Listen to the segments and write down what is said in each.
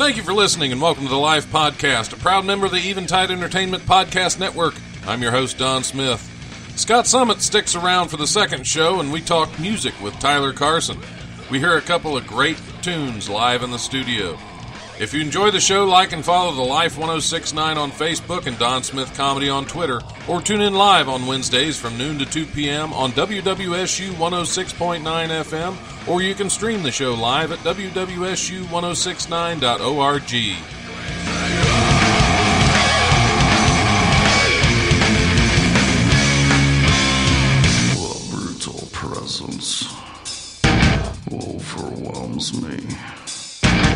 Thank you for listening and welcome to the Life Podcast, a proud member of the Eventide Entertainment Podcast Network. I'm your host, Don Smith. Scott Summitt sticks around for the second show and we talk music with Tyler Carson. We hear a couple of great tunes live in the studio. If you enjoy the show, like and follow the Life 1069 on Facebook and Don Smith Comedy on Twitter, or tune in live on Wednesdays from noon to 2 p.m. on WWSU 106.9 FM, or you can stream the show live at WWSU1069.org. The brutal presence overwhelms me.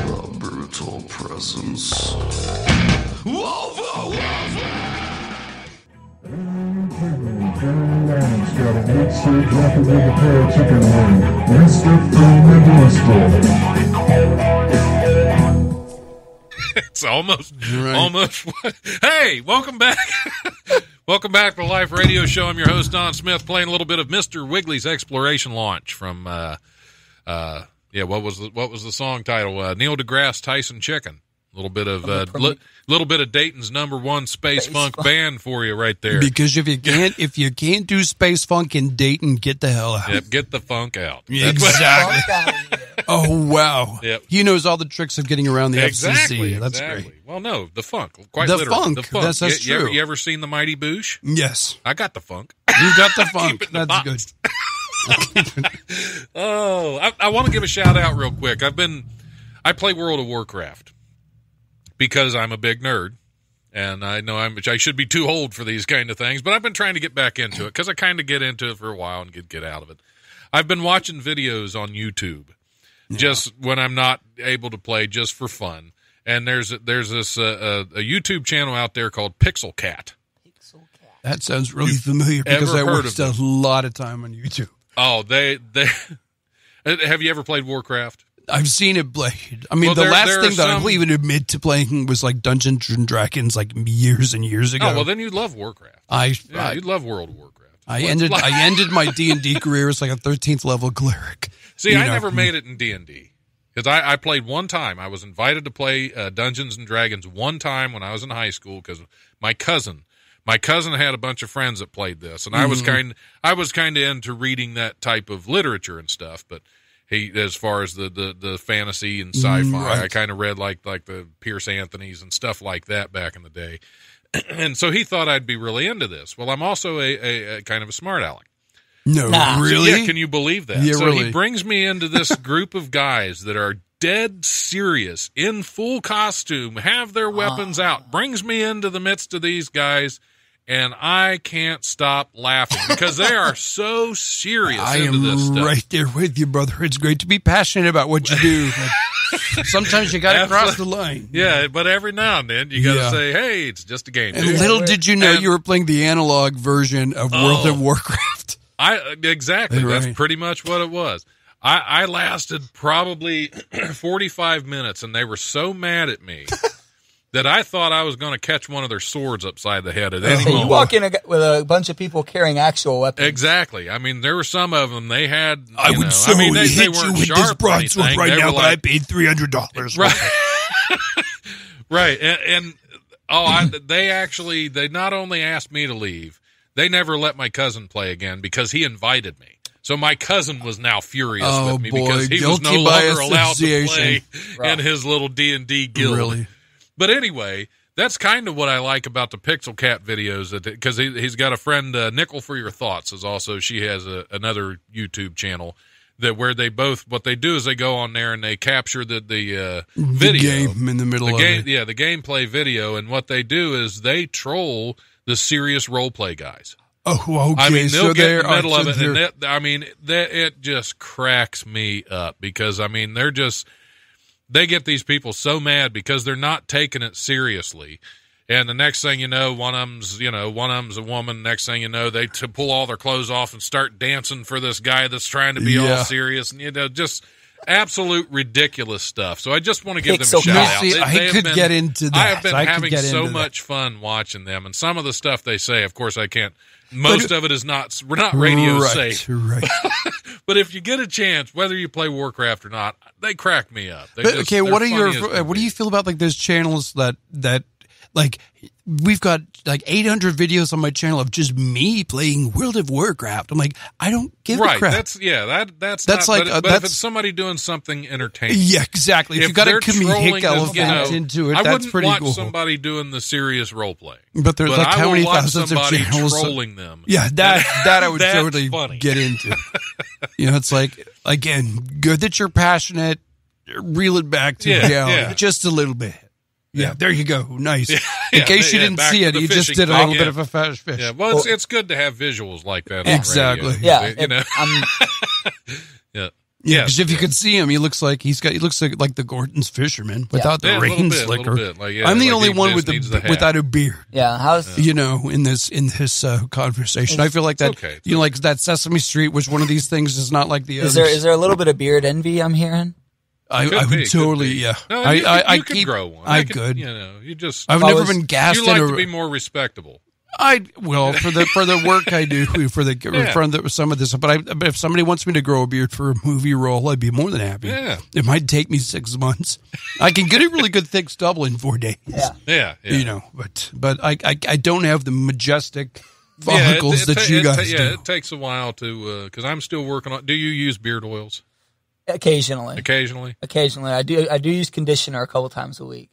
The brutal presence. Got with a pair of chicken. Mr. Freeman It's almost, almost. Hey, welcome back. welcome back to the Life Radio Show. I'm your host Don Smith, playing a little bit of Mister Wiggly's Exploration Launch from, uh, uh, yeah, what was the what was the song title? Uh, Neil deGrasse Tyson Chicken. A little bit of, uh, li- little bit of Dayton's number one space, funk band for you right there. Because if you can't if you can't do space funk in Dayton, get the hell out. Yep, get the funk out. That's Exactly. oh wow. Yep. He knows all the tricks of getting around the exactly. FCC. That's exactly. great. Well, no, the funk. Quite The literally, funk. The funk. That's- that's you, you ever, true. you ever seen the Mighty Boosh? Yes. I got the funk. You got the funk. it in the That's box. good. Oh, I, I want to give a shout out real quick. I've been, I play World of Warcraft because I'm a big nerd, and I know I'm, I should be too old for these kind of things, but I've been trying to get back into it because I kind of get into it for a while and get get out of it. I've been watching videos on YouTube, just when I'm not able to play, just for fun. And there's there's this uh, a, a YouTube channel out there called Pixel Cat. Pixel Cat. That sounds really familiar because I heard watched a lot of time on YouTube. Oh, they they. Have you ever played Warcraft? I've seen it played. I mean, Well, the there- last there thing that I will even admit to playing was like Dungeons and Dragons, like years and years ago. Oh, well, then you'd love Warcraft. I Yeah, I, you'd love World of Warcraft. I ended I ended my D and D career as like a thirteenth level cleric. See, you I know. never made it in D and D because I, I played one time. I was invited to play uh, Dungeons and Dragons one time when I was in high school because my cousin, my cousin had a bunch of friends that played this, and I was Mm-hmm. kind, I was kind of into reading that type of literature and stuff. But he, as far as the the, the fantasy and sci-fi, Mm, right. I kind of read like like the Piers Anthony's and stuff like that back in the day. and so he thought I'd be really into this. Well, I'm also a, a, a kind of a smart aleck. No, Nah. really? Yeah, can you believe that? Yeah, so really. he brings me into this group of guys that are dead serious, in full costume, have their weapons Ah. out, brings me into the midst of these guys, and I can't stop laughing because they are so serious I into this am stuff. right there with you, brother. It's great to be passionate about what you do. sometimes you got to cross the line. Yeah, but every now and then you got to Yeah. say, "Hey, it's just a game." And dude." little did you know And- you were playing the analog version of oh. World Oh. of Warcraft. I uh, exactly. Right. That's pretty much what it was. I, I lasted probably forty five minutes, and they were so mad at me that I thought I was going to catch one of their swords upside the head at oh, any So you walk in a, with a bunch of people carrying actual weapons. Exactly. I mean, there were some of them. They had. I you would know, so I mean, they, they hit you with this or broadsword right They now, were but I paid three hundred dollars. Right. right. And, and oh, I, they actually they not only asked me to leave, they never let my cousin play again because he invited me. So my cousin was now furious Oh, with me boy. because he was no longer allowed to play association. in his little D and D guild. Really? But anyway, that's kind of what I like about the Pixel Cat videos because he, he's got a friend, uh, Nickel for Your Thoughts, is also she has a, another YouTube channel that where they both what they do is they go on there and they capture the the uh, video game in the middle the of game it. yeah the gameplay video and what they do is they troll the serious role play guys. Oh, okay. I mean, they'll so get in the middle of it, and that, I mean, that it just cracks me up because I mean, they're just they get these people so mad because they're not taking it seriously. And the next thing you know, one of them's you know one of them's a woman. Next thing you know, they to pull all their clothes off and start dancing for this guy that's trying to be Yeah. all serious, and you know just absolute ridiculous stuff. So I just want to give them a shout out. They- I they have could been- get into that. I have been I having so into that. much fun watching them, and some of the stuff they say. Of course, I can't. Most of it is not. We're not radio right, safe. Right. But if you get a chance, whether you play Warcraft or not, they crack me up. But, just- okay, what are your uh, what do you feel about like those channels that that like we've got like 800 videos on my channel of just me playing World of Warcraft. I'm like, I don't give Right, a crap. that's yeah, that that's That's not, like, but, uh, but if that's- it's somebody doing something entertaining, yeah, exactly. If, if you got a comedic element you know, into it, I that's pretty watch cool. somebody doing the serious role playing. But there's but like I how many thousands of channels? trolling them. Yeah, that that I would totally funny. get into. you know, it's like again, good that you're passionate. Reel it back to Yeah, yeah. just a little bit. Yeah, there you go. Nice. In yeah, case you didn't see it, you just did a thing, little yeah. bit of a fast fish. Yeah, well, it's, it's good to have visuals like that. on Exactly. radio. Yeah, you know, I'm, yeah, Yeah, because if you yeah. could see him, he looks like he's got. He looks like like the Gorton's fisherman without Yeah, the little rain bit, slicker. bit, like, yeah, I'm the like only one with the, the without a beard. yeah. How's You know, in this in this uh, conversation, I feel like that. okay, You know, like that Sesame Street was one of these things. Is not like the is others. there is there a little bit of beard envy? I'm hearing. I, I would be, totally, be. yeah. No, I, you, I, could- I you could keep, grow one. I could, could. You know, you just. I've I never was- been gassed you like in a. to be more respectable. I well for the for the work I do for the Yeah. for the, some of this, but I but if somebody wants me to grow a beard for a movie role, I'd be more than happy. Yeah. it might take me six months. I can get a really good thick stubble in four days. Yeah. Yeah, yeah. You know, but but I, I I don't have the majestic Yeah, it- follicles it that ta- you it ta- guys yeah, do. it takes a while to uh, because I'm still working on. Do you use beard oils Occasionally, occasionally? occasionally, I do. I do use conditioner a couple times a week.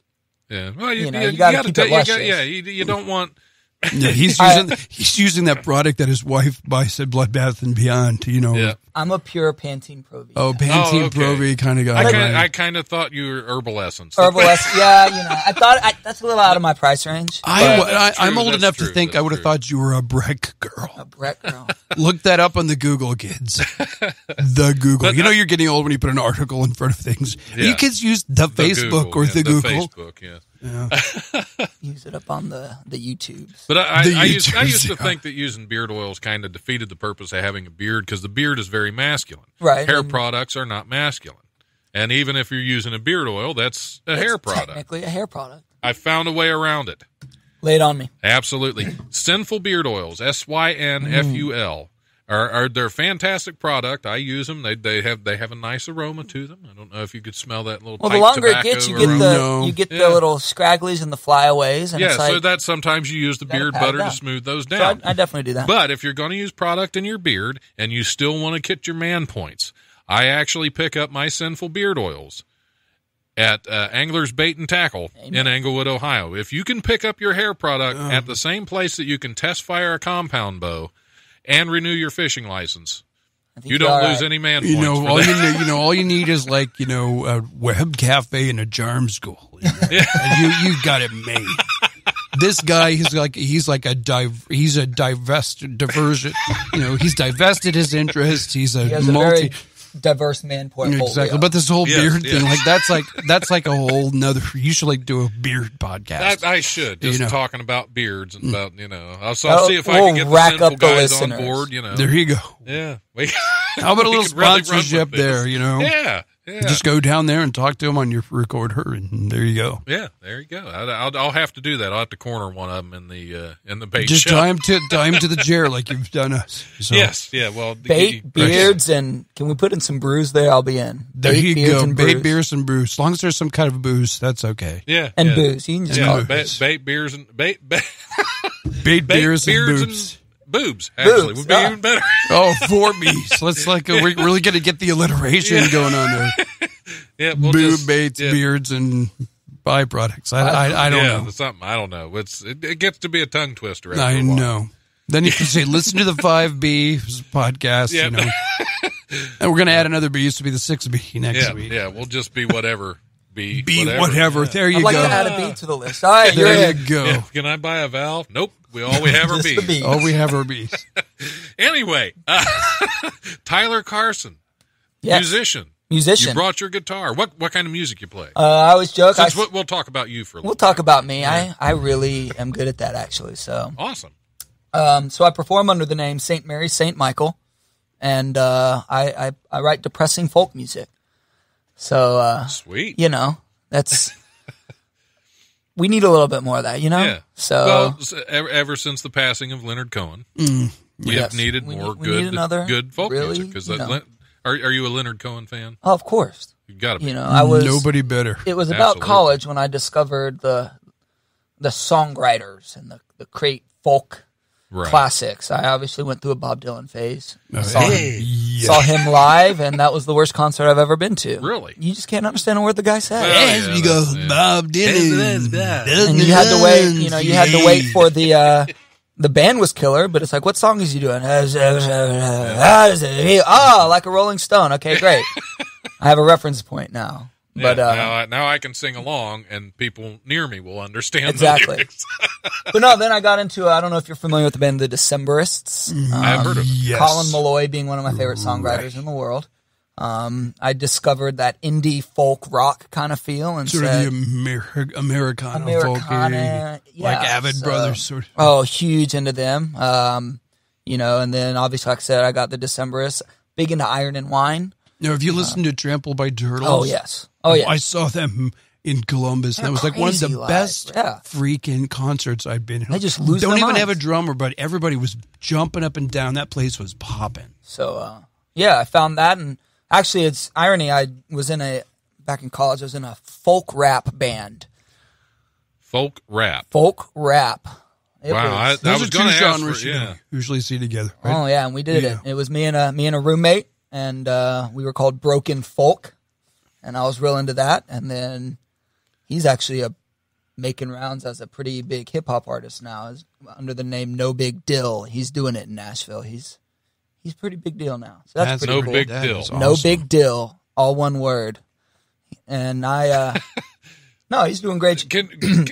Yeah. Well, you, You know, you, you gotta gotta keep it you got- luscious. yeah, you, you don't want. Yeah, he's I- using he's using that product that his wife buys at Bloodbath and Beyond. You know, Yeah. I'm a pure Pantene Pro V. oh Pantene Oh, okay. Pro V kind of guy. I kind, I kind of thought you were herbal essence. Herbal S- yeah, you know, I thought I, that's a little out of my price range. I, Yeah, wa- that's I, I'm old enough true, to think I would have thought you were a Breck girl. A girl. Brett girl. Look that up on the Google, kids. the Google. But you know you're getting old when you put an article in front of things. Yeah. You kids use the, The Facebook Google, or yeah, the Google. Facebook, yeah. Use it up on the the YouTubes. But I, The I, I, used, I used to think that using beard oils kind of defeated the purpose of having a beard because the beard is very masculine. Right, Hair and- products are not masculine. And even if you're using a beard oil, that's a hair product. Technically, a hair product. I found a way around it. Lay it on me. Absolutely. Sinful beard oils, S Y N F U L. Are, are they're a fantastic product. I use them. They they have they have a nice aroma to them. I don't know if you could smell that little. Well, the longer it gets, you get aroma. the No. you get Yeah. the little scragglies and the flyaways, and yeah. it's like so that sometimes you use the Gotta beard butter to smooth those so I, down. I definitely do that. But if you're going to use product in your beard and you still want to get your man points, I actually pick up my sinful beard oils at uh, Angler's Bait and Tackle in Englewood, Ohio. If you can pick up your hair product at the same place that you can test fire a compound bow and renew your fishing license, you don't lose right. any man You know, for all that. you need, you know, all you need is like you know a web cafe and a charm school. You, know? And you you got it made. This guy, he's like he's like a div, he's a divest diversion. You know, he's divested his interests. He's a He has a multi. very diverse man portfolio. Exactly, but this whole Yes, beard yes. thing, like that's like that's like a whole nother. You should like do a beard podcast. I, I should just You know. Mm. talking about beards and about you know. I'll, so I'll Well, see if I we'll can get rack sinful up the guys on board. You know, there you go. yeah. We, How about a little could really sponsorship there? You know, Yeah, yeah. just go down there and talk to him on your recorder, and there you go. Yeah, there you go. I, I'll, I'll have to do that. I'll have to corner one of them in the uh, in the bait Just shop. tie him to tie him to the chair like you've done us. So, Yes, yeah. Well, bait, you- beards, and can we put in some brews there? I'll be in. There Bait, you go. and Bait, brews. beers, and brews. As long as there's some kind of booze, that's okay. Yeah, and yeah. booze. You can just Yeah, call it bait, bait beers and bait, bait, Bait, bait beers, and beards boobs. and boobs. Actually, Boobs, would be ah. even better. Oh, four B's. Let's like uh, we're really gonna get the alliteration going on there. yeah, we'll Boob, just, baits, yeah, beards, and byproducts. I, I, I don't yeah, know. something. I don't know. It's it, it gets to be a tongue twister. After I a while. know. Then you can say, listen to the five B podcast. Yeah. You know, and we're gonna add another B. Used to be the six B next Yeah, week. yeah. We'll just be whatever. Be B whatever. There you I'd like go. to add a B to the list. All right, there you go. Yeah. Can I buy a valve? Nope. We all we have are Just the bees. bees. Oh, we have our B's. Anyway, uh, Tyler Carson, Yes. musician. Musician. You brought your guitar. What what kind of music you play? uh, I always joke. I, Since we'll, we'll talk about you for a little. we'll talk about me. I, I really am good at that, actually. So, Awesome. um, so I perform under the name Saint Mary Saint Michael, and uh, I, I I write depressing folk music. So uh, Sweet. you know, that's we need a little bit more of that. You know. Yeah. So well, ever, ever since the passing of Leonard Cohen, we Yes. have needed We more need- good need another good folk really, music. Because you know. are are you a Leonard Cohen fan? oh, of course, You got to be. you know, I was Nobody better. It was about Absolutely. college when I discovered the the songwriters and the the great folk right. classics. I obviously went through a Bob Dylan phase. Oh, saw, hey. him, Yeah. saw him live, and that was the worst concert I've ever been to. Really? You just can't understand a word the guy said. Well, yeah, we go, yeah. Bob Dylan. and you had to wait. You know, you had to wait for the. uh the band was killer, but it's like, what song is he doing? Ah, like a Rolling Stone. Okay, great. I have a reference point now. But uh, now, I, now I can sing along, and people near me will understand Exactly. lyrics. but no, then I got into. I don't know if you're familiar with the band, the Decemberists. I've heard of it. Yes. Colin Meloy being one of my favorite songwriters in the world. Um, I discovered that indie folk rock kind of feel and Sort of the Amer- Americana, Americana, folky, like yeah, Avett so- Brothers. Sort of. oh, huge into them. Um, you know, and then obviously, like I said, I got the Decemberists, big into Iron and Wine. Now, have you listened to Trample by Turtles? Oh yes, oh yeah. I saw them in Columbus. and They're that was like one of the live, best yeah. freaking concerts I've been. To. They just lose Don't their even have a drummer, but everybody was jumping up and down. That place was popping. So uh, yeah, I found that, and actually, it's irony. I was in a back in college. I was in a folk rap band. Folk rap. Folk rap. It wow, I, was- I Those was are two going to genres for you yeah. usually see together. Right? Oh yeah, and we did Yeah. it. It was me and a me and a roommate, and uh, we were called Broken Folk, and I was real into that. And then he's actually a making rounds as a pretty big hip hop artist now, is under the name No Big Dill. He's doing it in Nashville. He's he's pretty big deal now. So that's, That's pretty no cool. big That deal. is No. Big deal. all one word. And I, uh, no, he's doing great. Can, can,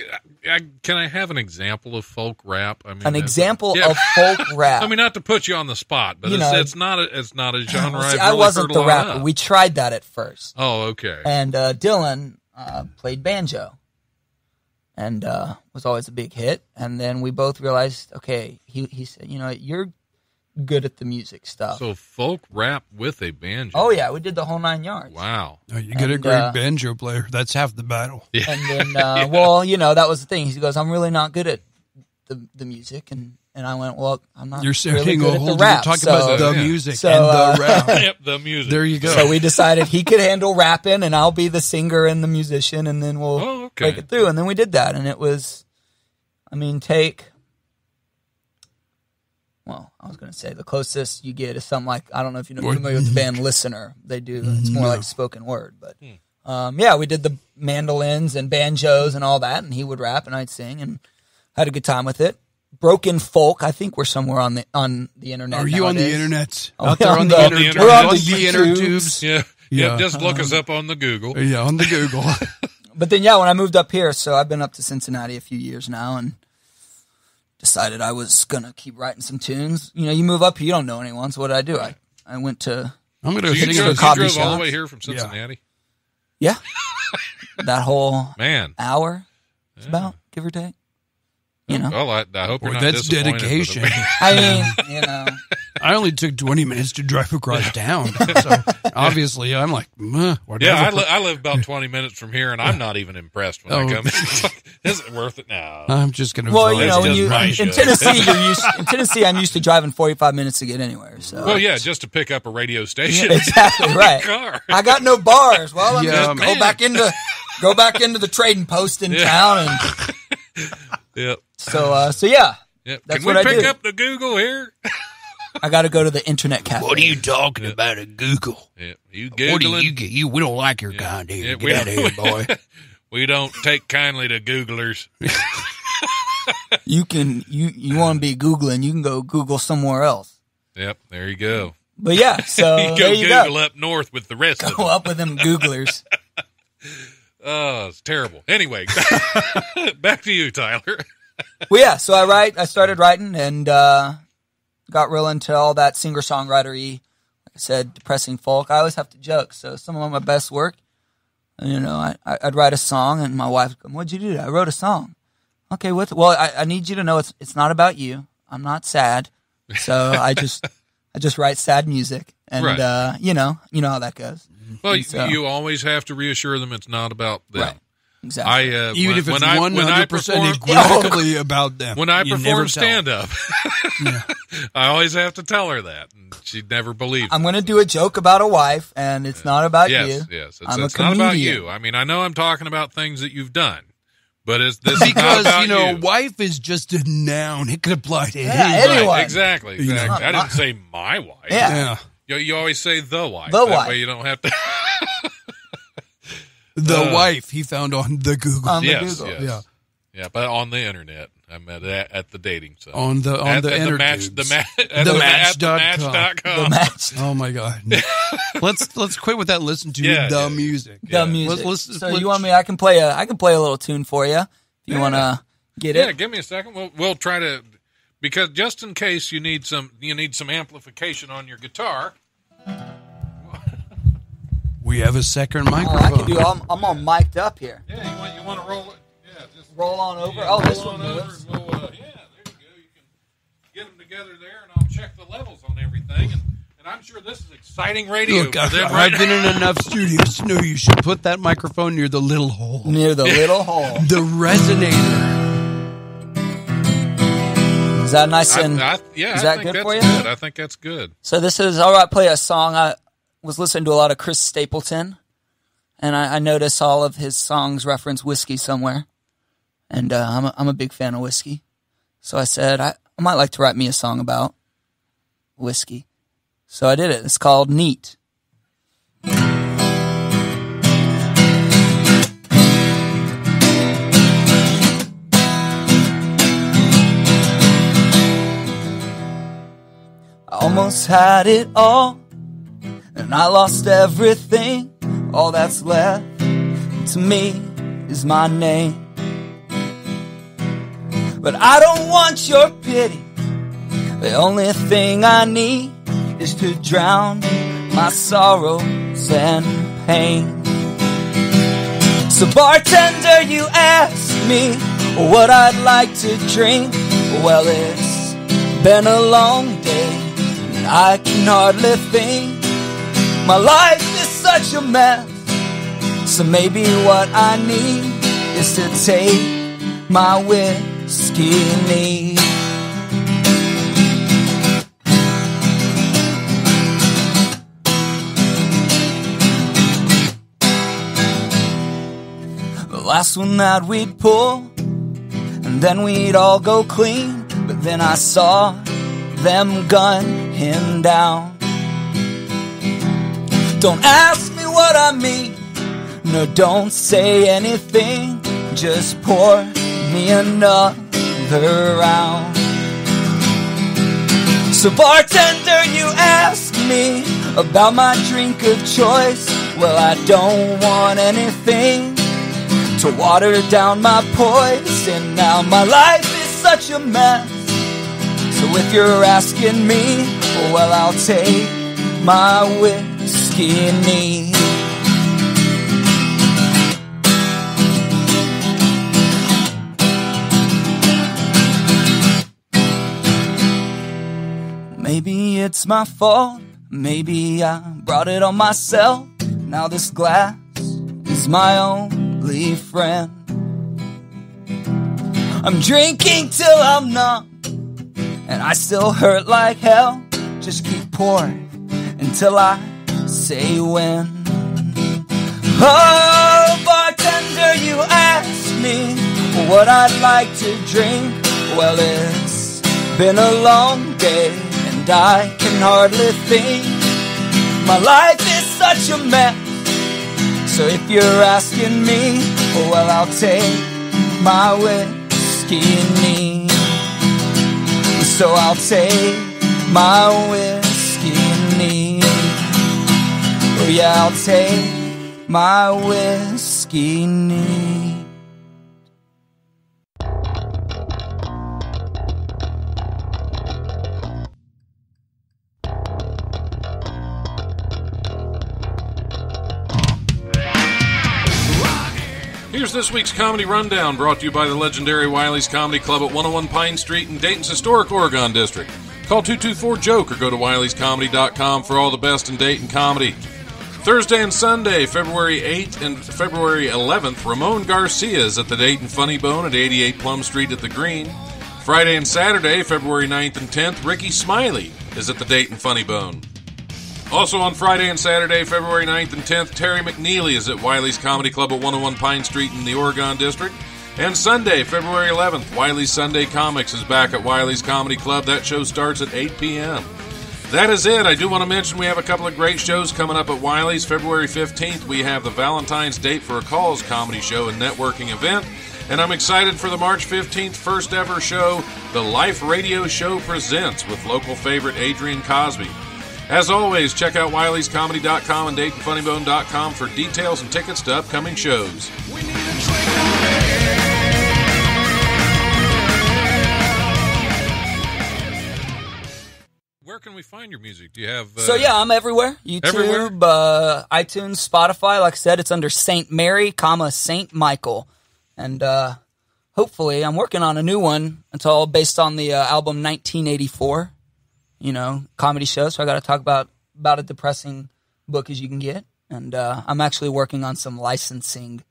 I, can I have an example of folk rap? I mean, An example yeah. of folk rap. I mean, not to put you on the spot, but You it's, know- it's not a it's not a genre. See, I've I wasn't the rapper. We tried that at first. oh, okay. and uh, Dylan uh, played banjo, and uh, was always a big hit. And then we both realized, okay, he he said, you know, you're good at the music stuff. So folk rap with a banjo. oh yeah, we did the whole nine yards. Wow. No, you get a great uh, banjo player. That's half the battle. And then, uh, well, you know, that was the thing. He goes, I'm really not good at the the music, and and I went, well, I'm not. You're really saying good a at whole the rap. talking so, about the Yeah. music So, and uh, the rap. yep, the music. there you go. so we decided he could handle rapping, and I'll be the singer and the musician, and then we'll Oh, okay. break it through. And then we did that, and it was, I mean, take. Well, I was going to say the closest you get is something like I don't know if you know What? familiar with the band Listener. They do it's more like spoken word, but Hmm. um, yeah, we did the mandolins and banjos and all that, and he would rap and I'd sing and had a good time with it. Broken folk, I think we're somewhere on the on the internet. Are you on the internet? Oh, Out there on on the- the, On the internet. We're on on the the YouTubes. intertubes. Yeah, yeah. Yeah. Just look us up on the Google. Yeah, on the Google. But then, yeah, when I moved up here, so I've been up to Cincinnati a few years now, and decided I was gonna keep writing some tunes. You know, you move up here, you don't know anyone, so what did I do? I I went to I'm going So to you sing drove, a you coffee drove all the way here from Cincinnati? yeah, that whole Man. hour, it's about give or take. You know, Well, I, I hope you're Boy, not that's dedication. I mean, you know, I only took 20 minutes to drive across town. So obviously, I'm like, "Meh, whatever. Yeah, I, li- I live about 20 minutes from here, and I'm not even impressed when I Oh. come. It's like, is it worth it? now? I'm just going to. well, you know, you my in. Tennessee, you're used in Tennessee. I'm used to driving 45 minutes to get anywhere. So, Well, yeah, just to pick up a radio station. exactly right. car. I got no bars. Well, I'm Yeah, just man. go back into go back into the trading post in Yeah. town, and Yep. so uh, so yeah, Yep. That's Can we I pick do. up the Google here? I got to go to the internet cafe. What are you talking about at Google? Yeah. You What do you get? You, we don't like your kind here. Yeah, Get out of here, boy. we don't take kindly to Googlers. You can you you want to be googling? You can go Google somewhere else. Yep. There you go. But yeah, so you go there you Google go. up north with the rest of Go them. up with them Googlers. Oh, it's terrible. Anyway, back to you, Tyler. well, yeah. So I write. I started writing and uh, got real into all that singer songwriter y. Like I said, depressing folk. I always have to joke. So some of my best work, you know, I, I- I'd write a song and my wife, would go, "What'd you do?" I wrote a song. Okay, what? Well, I, I need you to know it's it's not about you. I'm not sad. So I just I just write sad music, and Right. uh, you know, you know how that goes. Well, you, So- you always have to reassure them it's not about them. Right. Exactly. I uh, Even when, if it's I, one when I hundred percent perform, equivocally about them. when I perform stand up, I always have to tell her that, and she never believe. I'm going to do a joke about a wife, and it's not about yes, you. yes, it's, I'm it's a not about you. I mean, I know I'm talking about things that you've done, but it's this is not because about you know, you. wife is just a noun. It could apply to Yeah, anybody. anyone. Right, exactly, You know. exactly. I didn't say my wife. Yeah. Yeah, You, you always say the wife. The that wife. way you don't have to. the Uh, wife he found on the Google. On the yes, Google. yes. Yeah. Yeah, but on the internet. I'm at at, at the dating site. On the- on at, the at inner match tubes. the, ma- at The the, match at the dot match com. dot com. The match. Oh my god. let's let's quit with that. Listen to Yeah, the yeah. music. The music. Let's- let's- so let's- you want me? I can play a. I can play a little tune for you if you want to get it. Yeah, give me a second. We'll we'll try to because just in case you need some you need some amplification on your guitar. We have a second Oh, microphone. I can do. I'm, I'm all mic'd up here. Yeah, you want you want to roll it. Yeah, just Roll on over. yeah, oh, this one. on moves. we'll, uh, yeah, there you go. You can get them together there, and I'll check the levels on everything. And, and I'm sure this is exciting radio Look, for I've, them I've right been in enough studios to know you should put that microphone near the little hole. Near the little hole. The resonator. Is that nice and? I, yeah, is I that think good that's for you? good. I think that's good. So this is all right. Play a song. I was listening to a lot of Chris Stapleton, and I, I noticed all of his songs reference whiskey somewhere, and uh, I'm a, I'm a big fan of whiskey. So I said I, I might like to write me a song about whiskey. So I did it. It's called Neat. Almost had it all, and I lost everything. All that's left to me is my name. But I don't want your pity. The only thing I need is to drown my sorrows and pain. So, bartender, you ask me what I'd like to drink. Well, it's been a long day, I can hardly think. My life is such a mess, so maybe what I need is to take my whiskey neat. The last one that we'd pull, and then we'd all go clean. But then I saw them gun him down. Don't ask me what I mean, no, don't say anything. Just pour me another round. So, bartender, you ask me about my drink of choice. Well, I don't want anything to water down my poison. Now my life is such a mess. So if you're asking me, well, I'll take my whiskey neat. Maybe it's my fault. Maybe I brought it on myself. Now this glass is my only friend. I'm drinking till I'm numb, and I still hurt like hell. Just keep pouring until I say when. Oh, bartender, you ask me what I'd like to drink. Well, it's been a long day, and I can hardly think. My life is such a mess. So if you're asking me, well, I'll take my whiskey neat. So I'll take my whiskey neat. Oh yeah, I'll take my whiskey neat. Here's this week's comedy rundown brought to you by the legendary Wiley's Comedy Club at 101 Pine Street in Dayton's historic Oregon District. Call 224 Joke or go to wileyscomedy.com for all the best in Dayton comedy. Thursday and Sunday, February 8th and February 11th, Ramon Garcia is at the Dayton Funny Bone at 88 Plum Street at the Green. Friday and Saturday, February 9th and 10th, Rickey Smiley is at the Dayton Funny Bone. Also on Friday and Saturday, February 9th and 10th, Terry McNeely is at Wiley's Comedy Club at 101 Pine Street in the Oregon District. And Sunday, February 11th, Wiley's Sunday Comics is back at Wiley's Comedy Club. That show starts at 8 p.m. That is it. I do want to mention we have a couple of great shows coming up at Wiley's. February 15th, we have the Valentine's Date for a Calls comedy show and networking event. And I'm excited for the March 15th first ever show, The Life Radio Show Presents, with local favorite Adrian Cosby. As always, check out Wiley'sComedy.com and DaytonFunnyBone.com for details and tickets to upcoming shows. Can we find your music? Do you have? Uh, So yeah, I'm everywhere. YouTube, Everywhere? Uh, iTunes, Spotify. Like I said, it's under Saint Mary, comma Saint Michael, and uh, hopefully, I'm working on a new one. It's all based on the uh, album 1984. You know, comedy show. So I got to talk about about a depressing book as you can get, and uh, I'm actually working on some licensing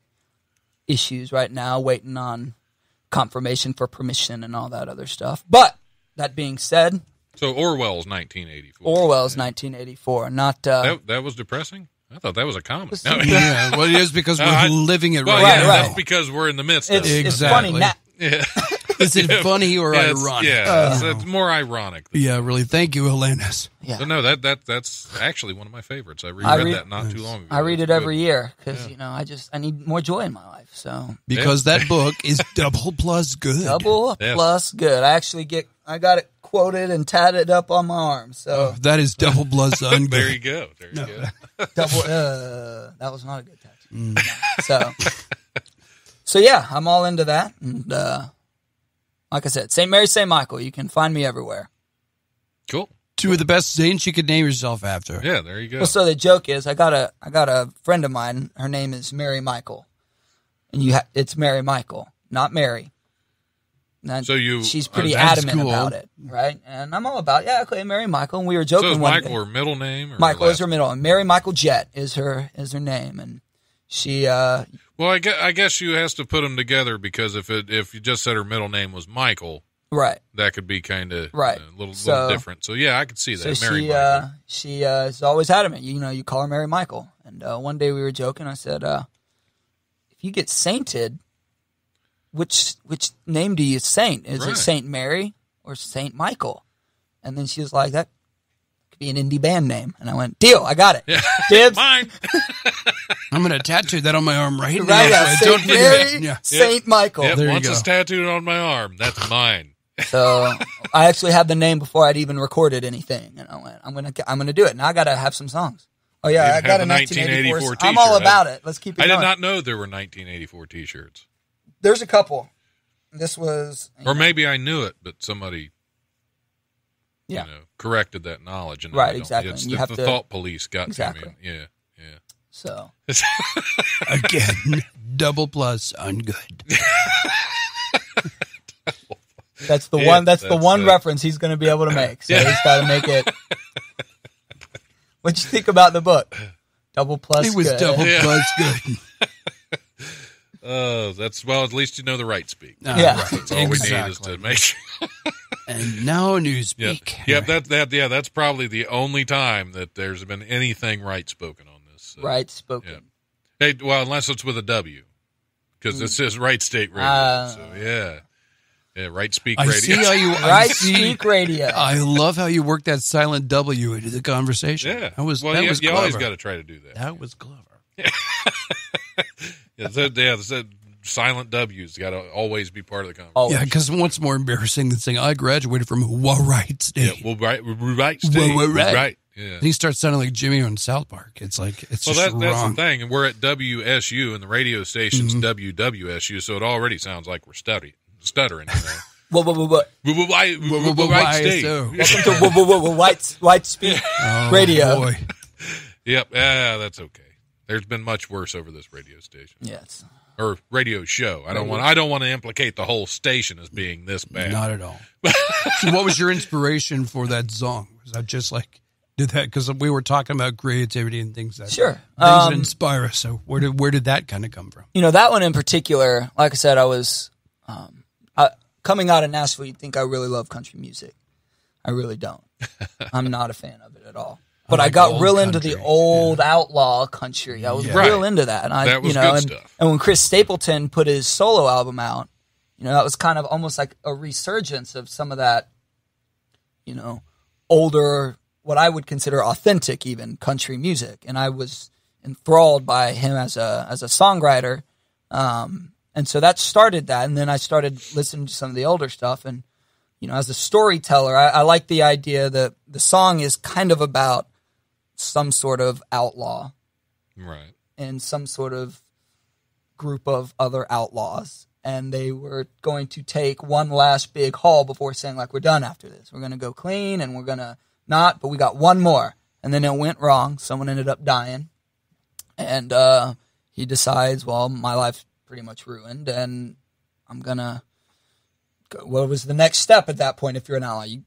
issues right now, waiting on confirmation for permission and all that other stuff. But that being said, So Orwell's 1984. Orwell's 1984, not uh, That, that was depressing. I thought that was a comic. It's- No, Yeah, well, it is because we're No, I- living it well, right, yeah, now. right. that's because we're in the midst It's, of it. it's Exactly. funny now. Yeah, Is it funny or yeah, it's, ironic? yeah it's, it's more ironic. Yeah, really. Thank you, Helenas. Yeah. But no, that that that's actually one of my favorites. I reread I read- that not too long ago. I read it every year because you know I just I need more joy in my life. So Because that book is double plus good. double Yes. plus good. I actually get I got it quoted and tatted up on my arm. So That is double plus ungood. There you go. There you go. double. Uh, that was not a good tattoo. So so yeah, I'm all into that. And uh, like I said, St. Mary, St. Michael. You can find me everywhere. Cool. Two of the best saints you could name yourself after. Yeah, there you go. Well, so the joke is, I got a I got a friend of mine. Her name is Mary Michael, and you ha- it's Mary Michael, not Mary. And So you- she's uh, pretty adamant cool. about it, right? And I'm all about yeah, okay, Mary Michael. And we were So joking is Michael day. her middle name? Or Michael last is her middle, and Mary Michael Jett is her is her name, and she uh Well, I guess, I guess you has to put them together because if it if you just said her middle name was Michael, right. that could be kind of Right. a little, So- little different. So yeah, I could see that. So Mary she Michael. uh she uh is always adamant. You know, you call her Mary Michael. And uh, one day we were joking. I said, uh, if you get sainted, which which name do you saint? Is Right. it Saint Mary or Saint Michael? And then she was like, that could be an indie band name. And I went, deal, I got it. Yeah. Dibs. Mine. I'm going to tattoo that on my arm right, now. Right, yeah, so don't Saint forget. Mary, Yeah. Saint Michael. Yep, There you once go. it's tattooed on my arm, that's mine. So I actually had the name before I'd even recorded anything, and I went, "I'm gonna, I'm gonna do it." Now I gotta have some songs. Oh yeah, I have got a a 1984. 1984 I'm all about it. Let's keep it I did not know there were 1984 T-shirts, There's a couple. This was or maybe I knew it, but somebody, Yeah. you know, corrected that knowledge. And Right, exactly. It's You the, have the to- thought police got Exactly. to me. Yeah, yeah. so. Again, double plus ungood. That's the Yeah, one. That's, the one it. reference he's going to be able to make. So he's got to make it. What you think about the book? Double plus. It was good. double Yeah. plus good. Oh, that's well. At least you know the right speak. Ah, Yeah. right. That's all we need is to make sure. And now Yeah, Newspeak. yeah. That that yeah. That's probably the only time that there's been anything right spoken on this. so. Right spoken. Yeah. Hey, well, unless it's with a W, because it says right state radio. Ah. so yeah, yeah, right speak I radio. see how you. I Right see- speak radio. I love how you work that silent W into the conversation. yeah, that was well, that you, was you clever. always got to try to do that. That was clever. Yeah, that, yeah, that silent W's got to always be part of the conversation. Always. Yeah, because what's more embarrassing than saying I graduated from Wright Yeah, State? well, right, right, state, Well, well, right. right. Yeah. and he starts sounding like Jimmy on South Park. It's like it's Well, just that, that's the thing, and we're at WSU, and the radio station's Mm-hmm. WWSU, so it already sounds like we're stuttering. Stuttering. You know? What, what, what, what? Wh- wh- why- wh- wh- wh- right why state. so? Welcome to White, White Speak Oh, Radio. Boy. Yep, yeah, that's okay. There's been much worse over this radio station Yes. or radio show. I don't want. I don't want to implicate the whole station as being this bad. Not at all. so what was your inspiration for that song? Was that just like Did that because we were talking about creativity and things that Sure. things that Um, inspire us. So where did where did that kind of come from? you know that one in particular like i said i was um, I, coming out of nashville you'd think i really love country music i really don't i'm not a fan of it at all but i, got old real into country, the old outlaw country i was Yeah. real Right. into that and i That was you know good and, stuff. and when chris stapleton put his solo album out you know that was kind of almost like a resurgence of some of that you know older what i would consider authentic even country music and i was enthralled by him as a as a songwriter um, and so that started that and then i started listening to some of the older stuff and you know as a storyteller i, I like the idea that the song is kind of about some sort of outlaw. Right. and some sort of group of other outlaws. And they were going to take one last big haul before saying like we're done after this. We're going to go clean and we're going to not but we got one more. And then it went wrong. Someone ended up dying. And uh, he decides well my life's pretty much ruined and i'm going to go what was the next step at that point if you're an outlaw you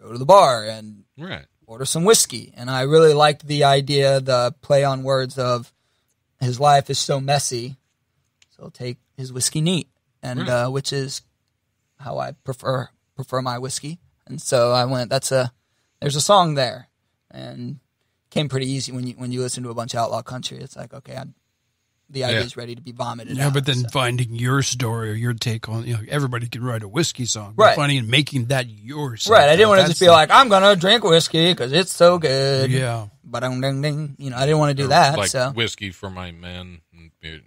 go to the bar and Right. Order some whiskey. And I really liked the idea, the play on words of his life is so messy, so he'll take his whiskey neat, and Right. uh, which is how I prefer prefer my whiskey. And so I went. That's a there's a song there, and came pretty easy when you when you listen to a bunch of outlaw country. It's like okay, I, the idea Yeah. is ready to be vomited. Yeah, out, but then so. finding your story or your take on you know everybody can write a whiskey song, Right. finding and making that yours. right, I didn't want to just be like I'm gonna drink whiskey because it's so good. yeah. But ding ding ding. You know, I didn't want to do that. Like so whiskey for my men. and,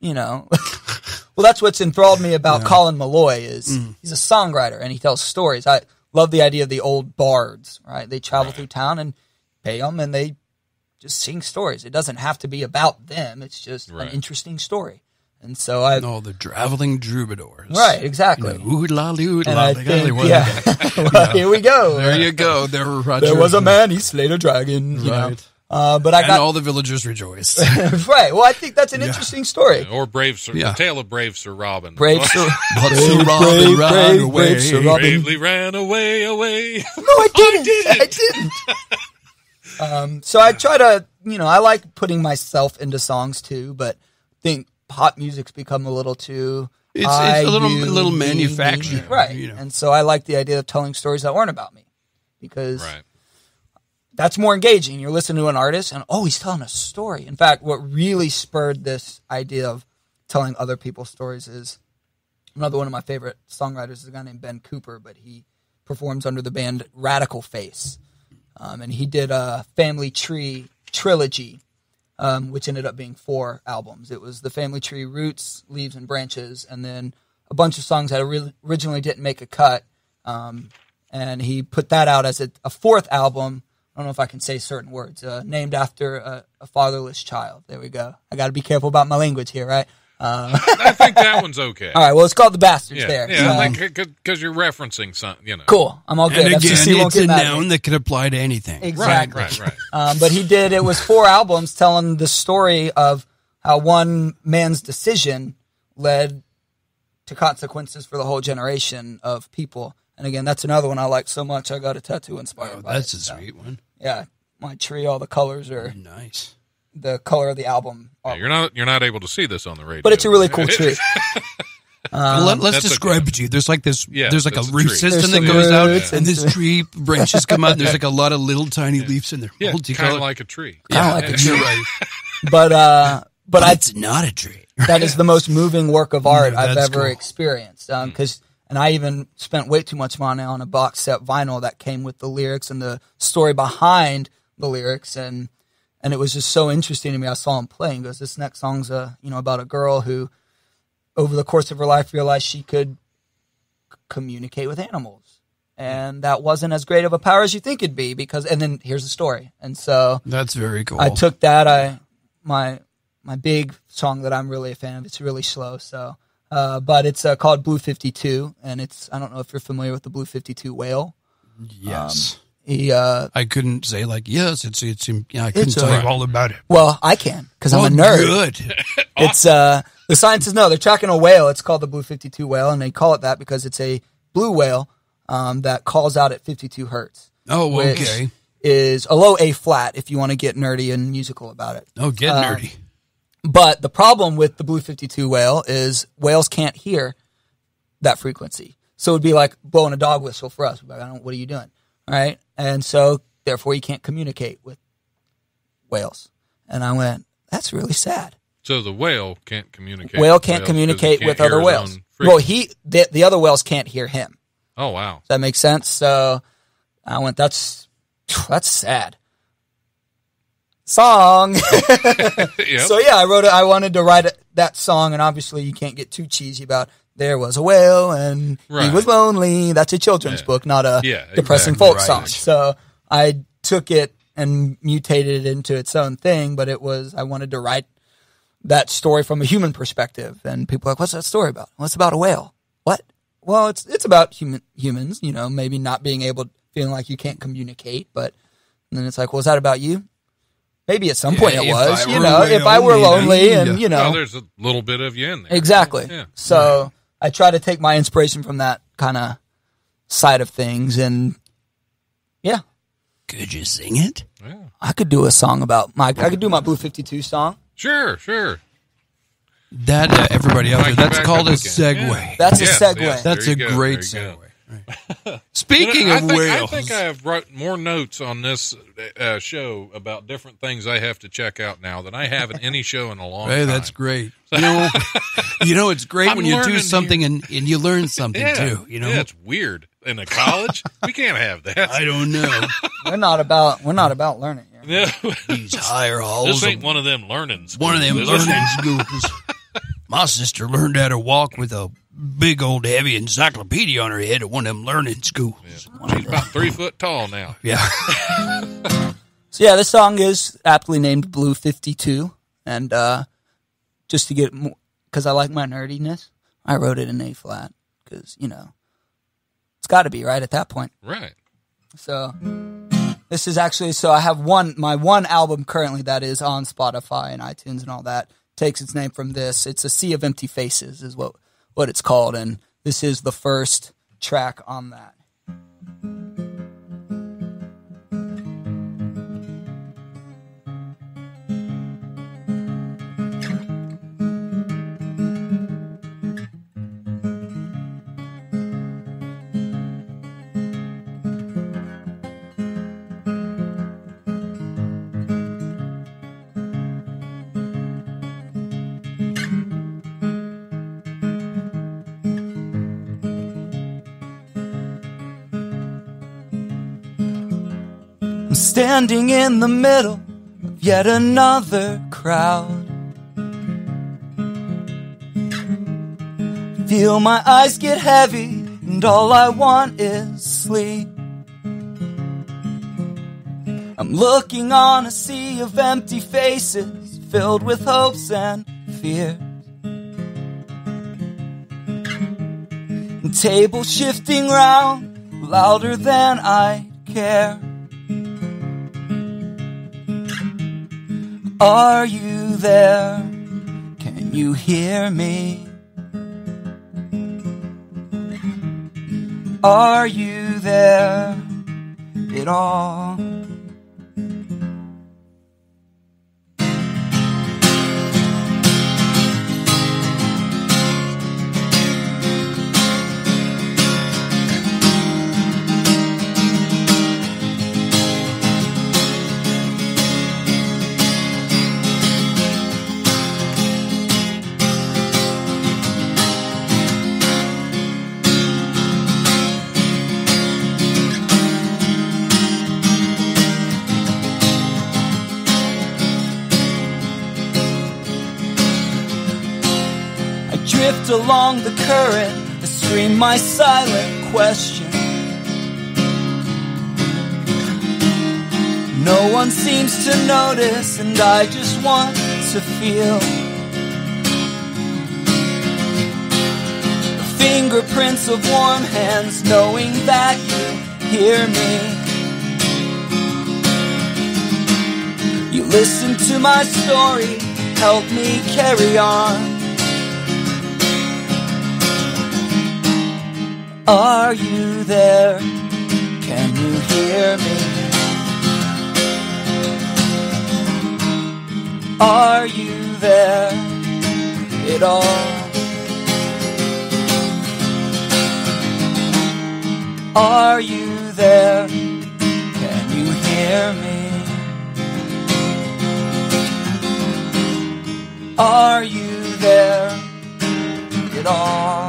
you know. well, that's what's enthralled me about Colin Meloy is Mm. he's a songwriter and he tells stories. I love the idea of the old bards, right? They travel through town and pay them and they just seeing stories. It doesn't have to be about them. It's just Right. an interesting story. And so I, No, the traveling troubadours. right, exactly. You know, ooh la la, I they got- they think, were- yeah, well, here we go. There you go. There, Roger. There was a man, he slayed a dragon, you know. Uh, but I and got, all the villagers rejoiced. right. Well, I think that's an interesting story. Or Brave Sir, Yeah. the tale of Brave Sir Robin. Brave Sir, But Sir Robin brave, ran away. Sir Robin. Bravely ran away, away. No, I didn't. I didn't. Um, so I try to, you know, I like putting myself into songs too, but think pop music's become a little too. It's, it's a little you, little me, me, manufactured, right? You know. And so I like the idea of telling stories that weren't about me, because Right. that's more engaging. You're listening to an artist, and oh, he's telling a story. In fact, what really spurred this idea of telling other people's stories is another one of my favorite songwriters is a guy named Ben Cooper, but he performs under the band Radical Face, um, and he did a Family Tree trilogy, um, which ended up being four albums. It was the Family Tree Roots, Leaves and Branches, and then a bunch of songs that originally didn't make a cut. Um, and he put that out as a, a fourth album. I don't know if I can say certain words. Uh, named after a, a fatherless child. There we go. I got to be careful about my language here, right? Uh, I think that one's okay. all right. Well, it's called the Bastards. Yeah, there. yeah, So, because you're referencing something, you know. cool. I'm all good. And again, FCC won't it's a mad at me. noun that could apply to anything. Exactly. right, right. Um, but he did. It was four albums telling the story of how one man's decision led to consequences for the whole generation of people. And again, that's another one I like so much. I got a tattoo inspired Oh, by that's it, a so, sweet one. Yeah, my tree. All the colors are Nice. The color of the album. Yeah, you're not you're not able to see this on the radio, but it's a really cool tree. Let, us describe okay. it to you. There's like this. Yeah, there's like a a root tree. system that goes out, roots and and this tree branches come out. And there's like a lot of little tiny leaves in there, yeah, kind multicolored. of like a tree. Kinda like a tree. right. But uh, but I It's not a tree. that is the most moving work of art Yeah, I've ever cool. experienced. Because and I even spent way too much money on a box set vinyl that came with the lyrics and the story behind the lyrics, and and it was just so interesting to me. I saw him playing. Goes, this next song's a you know about a girl who, over the course of her life, realized she could communicate with animals. And that wasn't as great of a power as you think it'd be because, and then here's the story. And so That's very cool. I took that. I my my big song that I'm really a fan of. It's really slow, so uh, but it's uh, called Blue Fifty Two, and it's I don't know if you're familiar with the Blue Fifty Two whale. yes. He uh, I couldn't say like yes. It's it's. Yeah, I couldn't It's tell alright. you all about it. well, I can because I'm a nerd. Good. It's uh the scientists know they're tracking a whale. It's called the Blue Fifty Two whale, and they call it that because it's a blue whale um, that calls out at 52 hertz. Oh, which okay. is a low A flat if you want to get nerdy and musical about it. Oh, get Uh, nerdy. But the problem with the Blue 52 whale is whales can't hear that frequency. So it'd be like blowing a dog whistle for us. Like, I don't, what are you doing? Right. And so therefore you can't communicate with whales. And I went, that's really sad. So the whale can't communicate. Whale with can't communicate with can't other whales. Well, he, the, the other whales can't hear him. Oh wow. Does that makes sense? So I went, that's, that's sad. Song. Yep. So yeah, I wrote it. I wanted to write it, that song, and obviously you can't get too cheesy about there was a whale and Right. he was lonely. That's a children's Yeah. book, not a Yeah, depressing exactly. folk Right. song. So I took it and mutated it into its own thing, but it was I wanted to write that story from a human perspective, and people are like, "What's that story about? Well, it's about a whale." What? Well, it's it's about human humans. You know, maybe not being able, feeling like you can't communicate, but and then it's like, well, is that about you? Maybe at some point it was, you know, if I were lonely, lonely then- and, you know, Well, there's a little bit of you in there. exactly. Yeah. So I try to take my inspiration from that kind of side of things. And yeah, Could you sing it? Yeah. I could do a song about my, I could do my Blue 52 song. Sure, sure. That uh, everybody out Might there, that's back called up a again. segue. Yeah. That's a Yes, segue. yes, That's there a you go, great there you go. segue. Right. Speaking You know, of I think, whales, I think I have wrote more notes on this uh, show about different things I have to check out now than I have in any show in a long Hey, time. that's great. You know, you know, it's great I'm when you do learning something and, and you learn something yeah, too. You know, yeah, it's weird. In a college, we can't have that. I don't know We're not about, we're not about learning here. No, these higher halls. this of- ain't one of them learning. one of them schools, learning schools. My sister learned how to walk with a big old heavy encyclopedia on her head at one of them learning schools. She's about three foot tall now. Yeah. So yeah, this song is aptly named Blue 52. And, uh, just to get more, cause I like my nerdiness, I wrote it in A flat. Cause, you know, it's gotta be right at that point. Right. So this is actually so I have one my one album currently that is on Spotify and iTunes and all that takes its name from this. It's a Sea of Empty Faces is what what it's called and this is the first track on that. Standing in the middle of yet another crowd. Feel my eyes get heavy, and all I want is sleep. I'm looking on a sea of empty faces filled with hopes and fears. And tables shifting round louder than I care. Are you there? Can you hear me? Are you there at all? Drift along the current, I scream my silent question. No one seems to notice, and I just want to feel the fingerprints of warm hands, knowing that you hear me. You listen to my story, help me carry on. Are you there? Can you hear me? Are you there? It all. Are you there? Can you hear me? Are you there? It all.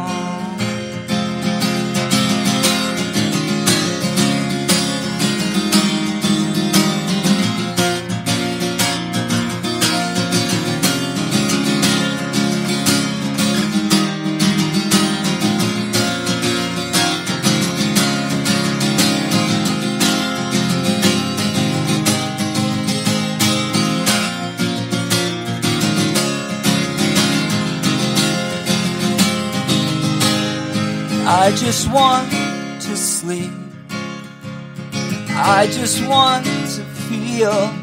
I just want to sleep. I just want to feel.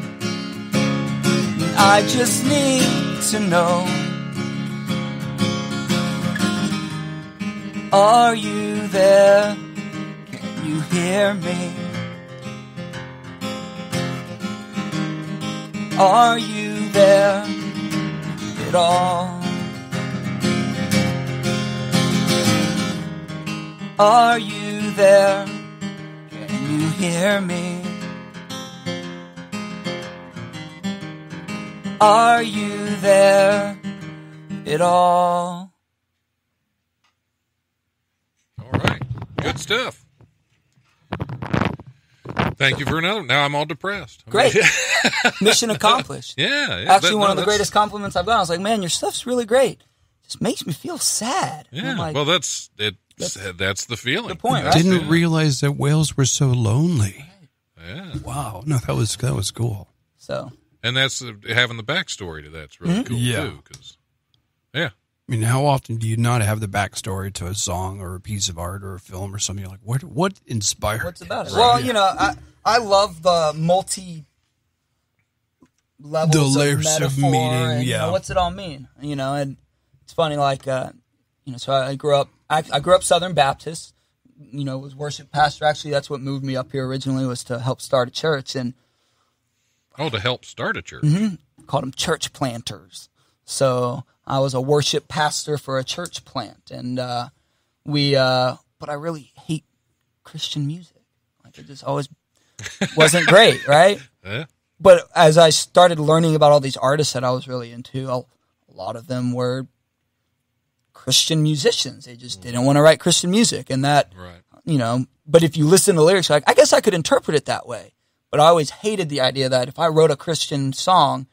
I just need to know. Are you there? Can you hear me? Are you there at all? Are you there? Can you hear me? Are you there at all? All right. Good stuff. Thank you for another. Now I'm all depressed. Great. Mission accomplished. Yeah. yeah Actually, that- one no, of the greatest compliments I've gotten. I was like, man, your stuff's really great. Just makes me feel sad. Yeah. Like, well, that's it. That's, That's the feeling. the point, That's right? Didn't it. realize that whales were so lonely. Yeah. Wow. No, that was that was cool. so And that's uh, having the backstory to that's really Mm-hmm. cool Yeah. too. Because yeah, I mean, how often do you not have the backstory to a song or a piece of art or a film or something? You're like, what what inspired? what's about it? this? Well, you know, I I love the multi levels The layers of metaphor meaning, and, you know, yeah. what's it all mean? You know, and it's funny, like uh, you know, so I grew up. I, I grew up Southern Baptist. You know, was worship pastor. Actually, that's what moved me up here originally was to help start a church and oh, to help start a church. Mm-hmm. called them church planters. So I was a worship pastor for a church plant, and uh, we. Uh, but I really hate Christian music. Like it just always wasn't great, right? Yeah. But as I started learning about all these artists that I was really into, a, a lot of them were Christian musicians. They just didn't want to write Christian music, and that Right. you know. But if you listen to the lyrics, like I guess I could interpret it that way. But I always hated the idea that if I wrote a Christian song,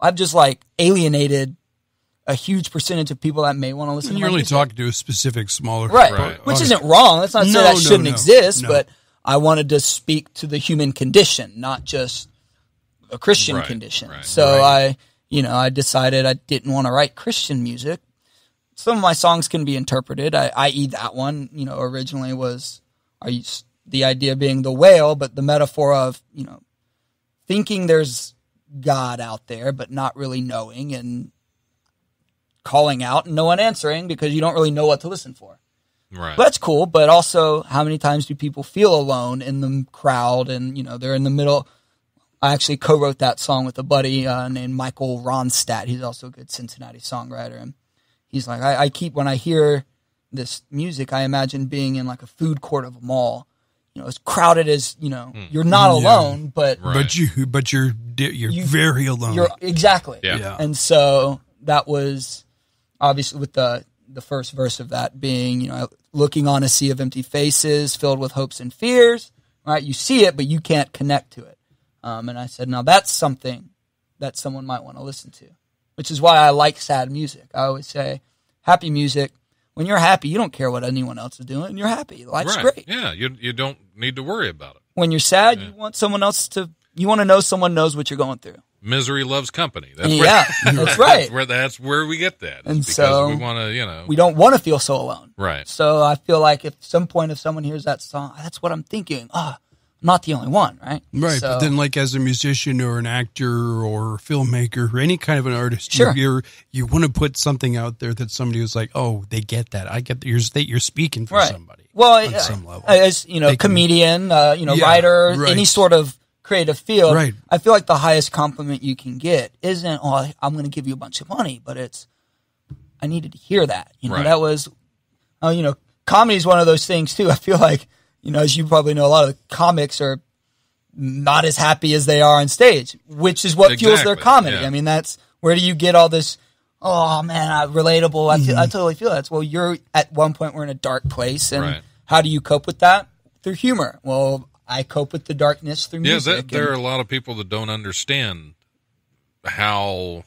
I've just like alienated a huge percentage of people that may want to listen. You're to really music. talking to a specific smaller right? Right. Which isn't wrong. That's not to say that no, shouldn't no, exist, no. but I wanted to speak to the human condition, not just a Christian Right, condition. right, so I, you know, I decided I didn't want to write Christian music. Some of my songs can be interpreted. I, i.e., that one, you know, originally was are you, the idea being the whale, but the metaphor of you know thinking there's God out there, but not really knowing and calling out and no one answering because you don't really know what to listen for. Right. But that's cool. But also, how many times do people feel alone in the crowd and, you know, they're in the middle? I actually co wrote that song with a buddy uh, named Michael Ronstadt. He's also a good Cincinnati songwriter. And he's like, I, I keep, when I hear this music, I imagine being in like a food court of a mall. You know, as crowded as, you know, you're not alone, but Right. But you, but you're you're You- very alone. you're exactly. Yeah. Yeah. And so that was obviously with the the first verse of that being, you know, looking on a sea of empty faces filled with hopes and fears, right? You see it, but you can't connect to it. Um, and I said, now that's something that someone might want to listen to, which is why I like sad music. I always say, happy music. When you're happy, you don't care what anyone else is doing. You're happy. Life's right. great. Yeah. You you don't need to worry about it. When you're sad, you want someone else to. You want to know someone knows what you're going through. Misery loves company. That's where, yeah, that's right. That's where that's where we get that. And because so- we want to, you know, we don't want to feel so alone. right. So I feel like if some point if someone hears that song, that's what I'm thinking. Ah, I'm not the only one, right? Right, So, but then like as a musician or an actor or filmmaker or any kind of an artist, Sure. you're, you're want to put something out there that somebody was like, oh, they get that. I get that you're that you're speaking for right. somebody. Well, on uh, some level. as you know, They can- comedian, uh, you know, Yeah, writer, right. any sort of creative field. Right. I feel like the highest compliment you can get isn't, oh, I'm going to give you a bunch of money, but it's, I needed to hear that. You know, Right. that was, oh, you know, comedy is one of those things too. I feel like, you know, as you probably know, a lot of the comics are not as happy as they are on stage, which is what fuels their comedy. yeah. I mean, that's where do you get all this? Oh man, I, relatable. I, feel, I mm-hmm. totally feel that. Well, you're at one point we're in a dark place, and Right. how do you cope with that? Through humor. Well, I cope with the darkness through Yeah, music. that, there are a lot of people that don't understand how.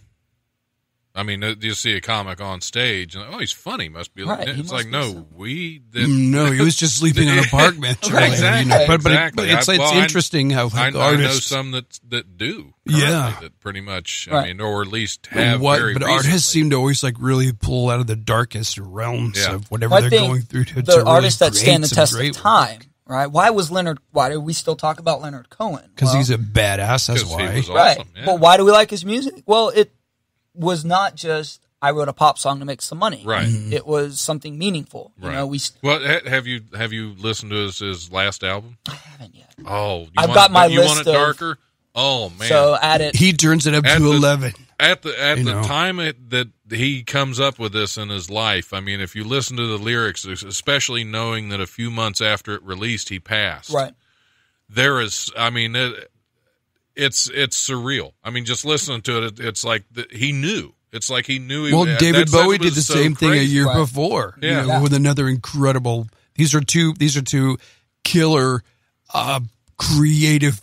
I mean, uh, you see a comic on stage, and oh, he's funny. Must be. Right, it's like no, so- we. That, No, he was just sleeping on a park bench. Right, earlier, you know. exactly, But but, it- exactly. but it's I- it's well, I- interesting how I, like, I know some that that do. Yeah. that pretty much. I Right. mean, or at least have what, very but recently. artists seem to always like really pull out of the darkest realms Yeah. of whatever Well, they're going through to, the to really artists that stand the test of time, right? Why was Leonard? Why do we still talk about Leonard Cohen? because Well, he's a badass. That's 'Cause he why. was right. yeah. But why do we like his music? Well, it was not just I wrote a pop song to make some money. Right. Mm-hmm. It was something meaningful. You Right. know, we Well, ha- have you have you listened to his, his last album? I haven't yet. Oh, you I've want got it, my You list want it of- darker? Oh man! So at it, He turns it up At to the- eleven. at the at You the know. time it, that he comes up with this in his life, I mean, if you listen to the lyrics, especially knowing that a few months after it released, he passed. right. There is, I mean, it, it's it's surreal. I mean, just listening to it, it it's like the, he knew. It's like he knew. He, Well, David that's- Bowie that did the so same thing a year Right. before. you Yeah. know, Yeah. with another incredible. These are two. These are two killer, uh, creative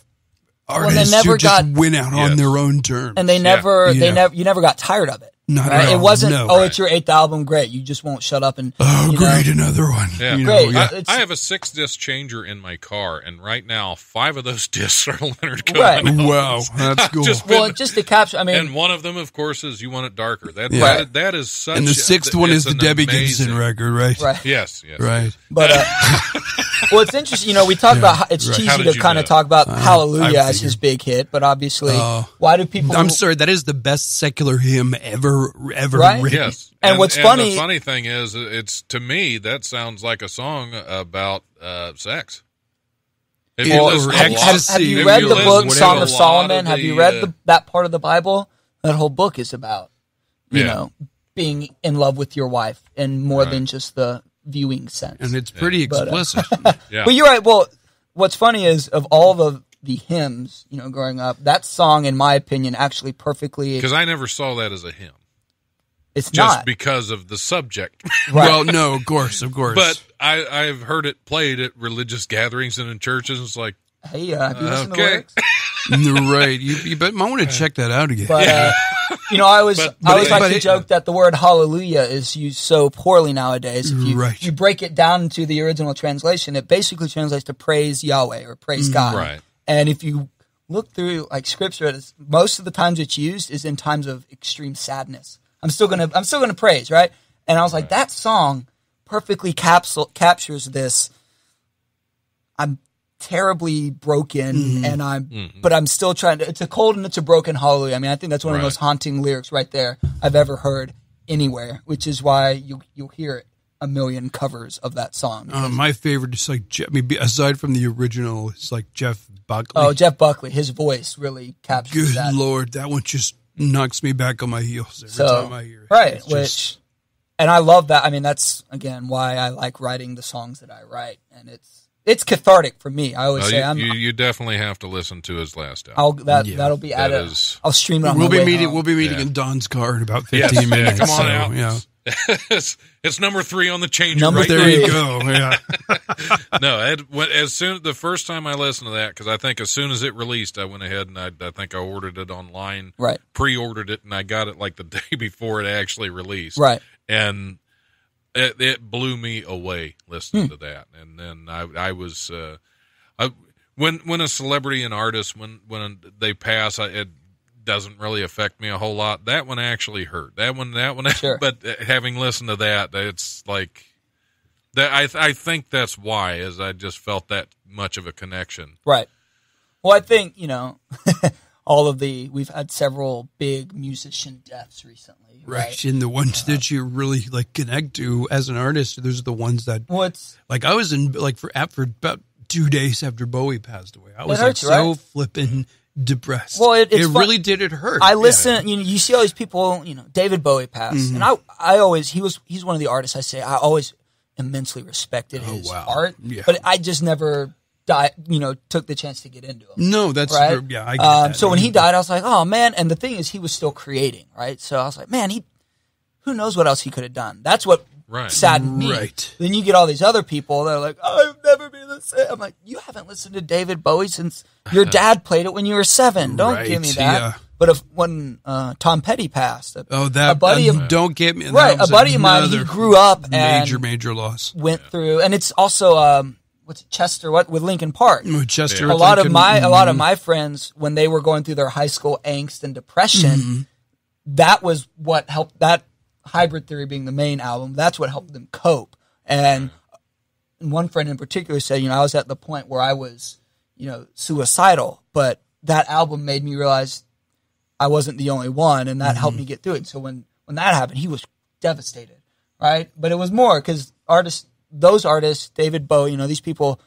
artists never who just got- win out Yes. on their own terms. And they never, Yeah. they never, you never got tired of it. Not right? at It wasn't. no. oh, it's your eighth album. Great. You just won't shut up and. oh, you know, great, another one. Yeah. You know, Great. yeah. I- I have a six disc changer in my car, and right now five of those discs are Leonard Cohen. Right. Wow, that's cool. Just well, been- just to capture. I mean, and one of them, of course, is "You Want It Darker." That Yeah. that, that is such. and the sixth one is the Debbie amazing- Gibson record, right? right. Yes, yes, Right. But uh, well, it's interesting. You know, we talk about how it's right. Cheesy to kind of talk about I Hallelujah as his big hit, but obviously, Oh. why do people? I'm sorry, that is the best secular hymn ever, ever Right? written. Yes. And what's funny- The funny thing is, it's to me that sounds like a song about uh, sex. If Well, listen to or a Have, have, have you if read the book Song of lot Solomon? have the, you read uh, the, that part of the Bible? That whole book is about, you Yeah. know, being in love with your wife and more Right. than just the viewing sense. And it's pretty But, uh, explicit. Yeah. But you're right. Well, what's funny is of all the the hymns, you know, growing up, that song, in my opinion, actually perfectly. Because I never saw that as a hymn, It's just not because of the subject. right. Well, no, of course, of course. but I, I've heard it played at religious gatherings and in churches. It's like, hey, uh, have you listened to the okay. lyrics? You're right. You, you bet, might want to check that out again. But uh, you know, I always But- I always but like it- to joke that the word hallelujah is used so poorly nowadays. If you Right. you break it down to the original translation, it basically translates to praise Yahweh or praise Mm-hmm. God. Right. And if you look through like scripture, it's, most of the times it's used is in times of extreme sadness. I'm still gonna I'm still gonna praise, right? And I was like, that song perfectly capsule captures this. I'm terribly broken Mm-hmm. and I'm but I'm still trying to it's a cold and it's a broken hallelujah. I mean I think that's one of the most haunting lyrics right there I've ever heard anywhere, which is why you you'll hear a million covers of that song. Uh, my favorite is like, Je- I mean, aside from the original, it's like Jeff Buckley. oh, Jeff Buckley, his voice really captures good that. lord, that one just knocks me back on my heels every So time I hear it. right, It's which just- and I love that. I mean, that's again why I like writing the songs that I write, and it's it's cathartic for me. I always well, say you, I'm. you, you definitely have to listen to his last album. I'll that Yeah, that'll be that added. is- I'll stream it. On we'll my be way meeting. home. We'll be meeting Yeah. in Don's car in about Yes, fifteen yeah, minutes. come on so, out. Yeah. it's, it's number three on the changer. Number right There three. you go. Yeah. no, Ed, when, as soon the first time I listened to that, because I think as soon as it released, I went ahead and I, I think I ordered it online, Right. pre-ordered it, and I got it like the day before it actually released, Right. and it, it blew me away listening Hmm. to that. And then I, I was, uh, I, when when a celebrity and artist when when they pass, I, it doesn't really affect me a whole lot. That one actually hurt. That one, that one, Sure. but uh, having listened to that, it's like. That I I think that's why, is I just felt that much of a connection. Right. Well, I think you know all of the we've had several big musician deaths recently. Right. Right. And the ones that you really like connect to as an artist, those are the ones that what's like I was in like for at for about two days after Bowie passed away. I was like hurts you, so right? flippin' depressed. Well, it- it really did. It hurt. I Yeah. listen. You know, you see all these people. You know, David Bowie passed, Mm-hmm. and I, I always he was he's one of the artists I say I always immensely respected his Oh, wow. art, Yeah. but I just never di you know took the chance to get into him. No, that's right? true. yeah. I get um, that. so when he died, I was like, oh man. And the thing is, he was still creating, right? So I was like, man, he, who knows what else he could have done? That's what Right. saddened me. Right. Then you get all these other people that are like, I've never been the same. I'm like, you haven't listened to David Bowie since your dad played it when you were seven. Don't Right, give me that. yeah. But if when uh, Tom Petty passed, a, oh, that a buddy uh, of don't get me. right, a buddy of mine, he grew up and major, major loss. went through, and it's also um, what's it, Chester? What with Linkin Park? Chester, a lot of Linkin, my a lot of mhm. my friends when they were going through their high school angst and depression Mm-hmm. that was what helped that hybrid theory being the main album that's what helped them cope and, and one friend in particular said you know i was at the point where i was you know suicidal but that album made me realize i wasn't the only one and that helped me get through it so when when that happened he was devastated right but it was more because artists those artists david bowie you know these people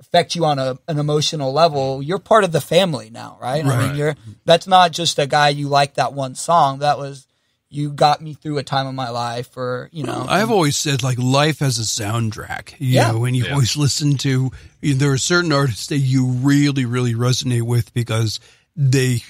affect you on a, an emotional level, you're part of the family now, right? I mean, you're that's not just a guy you like that one song. That was you got me through a time of my life, or you know, I've always said like life has a soundtrack. You Yeah. know, when you always listen to, you know, there are certain artists that you really, really resonate with because they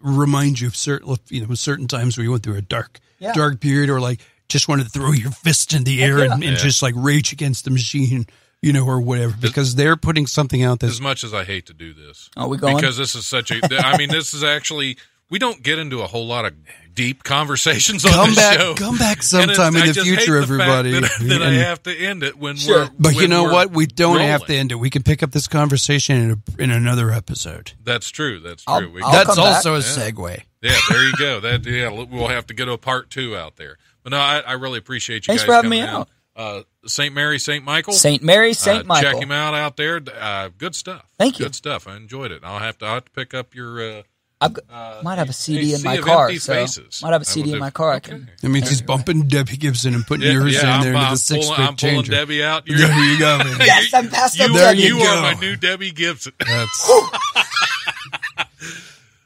remind you of certain, you know, certain times where you went through a dark, Yeah. dark period, or like just want to throw your fist in the air yeah. and, and just like rage against the machine, you know, or whatever, because they're putting something out that's As much as I hate to do this, Are we going? because this is such a. I mean, this is actually we don't get into a whole lot of deep conversations on come this back, show. come back sometime it's- in I the future, the everybody. That, that I have to end it when Sure. we're. but you know what? We don't have to end it. We can pick up this conversation in, a, in another episode. That's true. That's I'll- true. We I'll can- come That's back. also a segue. Yeah, there you go. That yeah, we'll have to get a part two out there. But no, I, I really appreciate you Thanks guys for having coming me in. out. Uh, Saint Mary, Saint Michael, Saint Mary, uh, Saint Michael. Check him out out there. Uh, good stuff. Thank you. Good stuff. I enjoyed it. I'll have to. I'll have to pick up your. Uh, I've got, might have a CD in my car, empty so faces. might have a CD in my car. I can. That means he's bumping Debbie Gibson and putting Yeah, yours yeah, in there I'm, into I'm the six pulling, I'm string pulling. Debbie out. You're, There you go, man. Yes, I'm past up you, there. are, you go. are my new Debbie Gibson. That's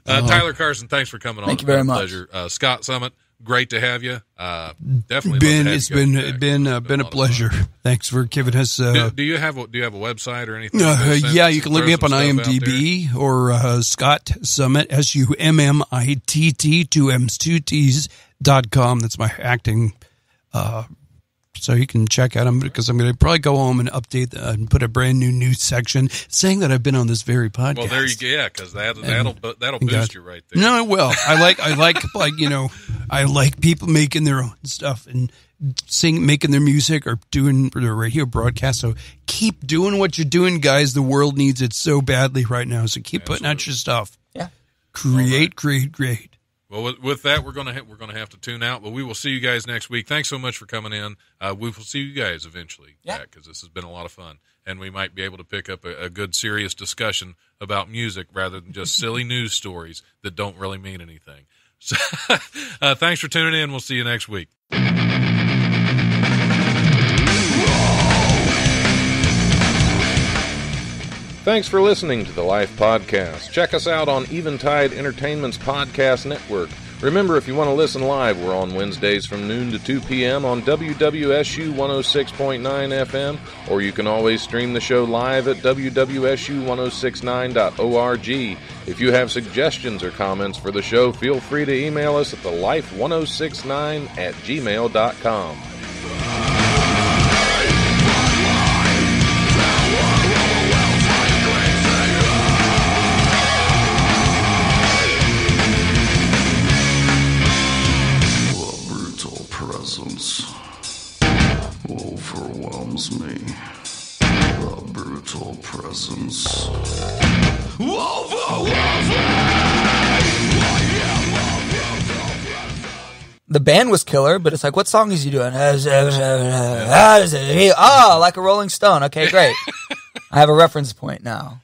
Uh, Tyler Carson, thanks for coming on. Thank you very much. Pleasure. Uh, Scott Summitt, great to have you. Uh, definitely been it's been back. been uh, been a of pleasure. Thanks for giving us. Do, Uh, do you have a, do you have a website or anything? uh, yeah, you can look me up on some stuff out there? IMDb or uh, Scott Summitt S U M M I T T two M's two T's dot com. That's my acting. So you can check out them because I'm going to probably go home and update uh, and put a brand new news section saying that I've been on this very podcast. Well, there you go. Yeah, because that that'll bu- that'll boost got- you right there. No, it will. I like I like like you know I like people making their own stuff and sing making their music or doing their radio broadcast. So keep doing what you're doing, guys. The world needs it so badly right now. So keep putting out your stuff. Yeah. Create, create, create. Well, with, with that, we're gonna ha- we're gonna have to tune out, but we will see you guys next week. Thanks so much for coming in. Uh, we will see you guys eventually, Yeah. because this has been a lot of fun, and we might be able to pick up a, a good, serious discussion about music rather than just silly news stories that don't really mean anything. So, uh, thanks for tuning in. We'll see you next week. Thanks for listening to the Life Podcast. Check us out on Eventide Entertainment's Podcast Network. Remember, if you want to listen live, we're on Wednesdays from noon to 2 p.m. on WWSU 106.9 FM, or you can always stream the show live at WWSU1069.org. If you have suggestions or comments for the show, feel free to email us at thelife1069 at gmail.com. presence The band was killer, but it's like, what song is he doing? Ah, like a Rolling Stone. Okay, great. I have a reference point now.